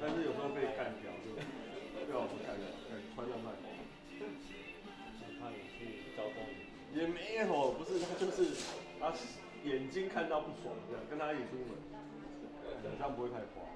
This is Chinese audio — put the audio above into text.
但是有时候被干掉，就被老不干掉，干穿上卖克，怕你去招风。也没有，不是他就是他眼睛看到不爽，这样跟他一起出门，脸上不会太花。